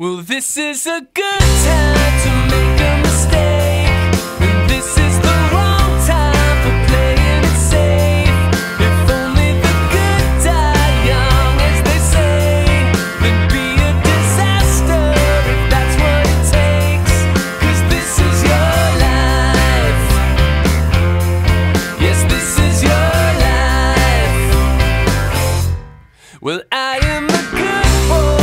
Well, this is a good time to make a mistake. And this is the wrong time for playing it safe. If only the good die young, as they say. It'd be a disaster if that's what it takes. Cause this is your life. Yes, this is your life. Well, I am a good boy.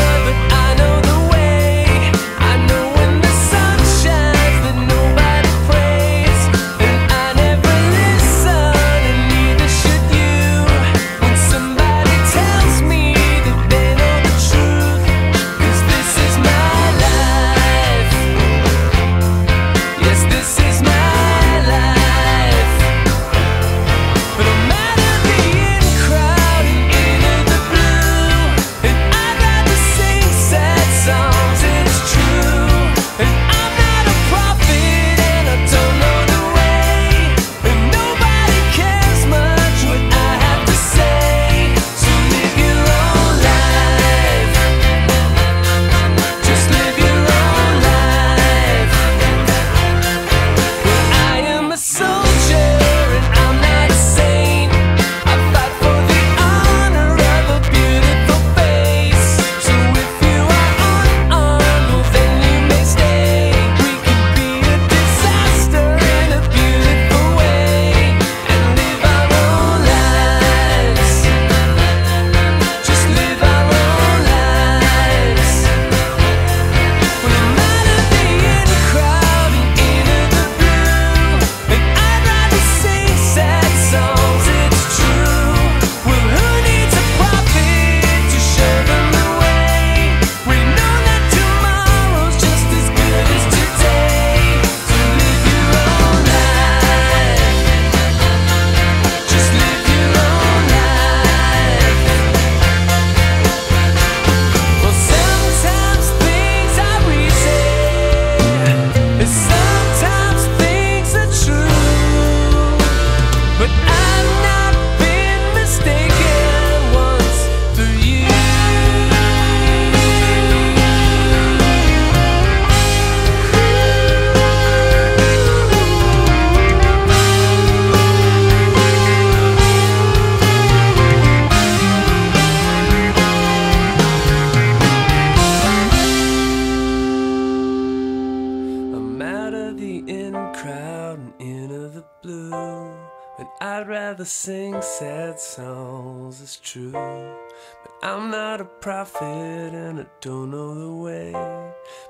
The in crowd and into the blue. but I'd rather sing sad songs, it's true. But I'm not a prophet and I don't know the way.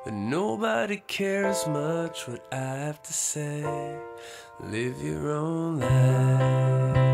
But nobody cares much what I have to say. Live your own life.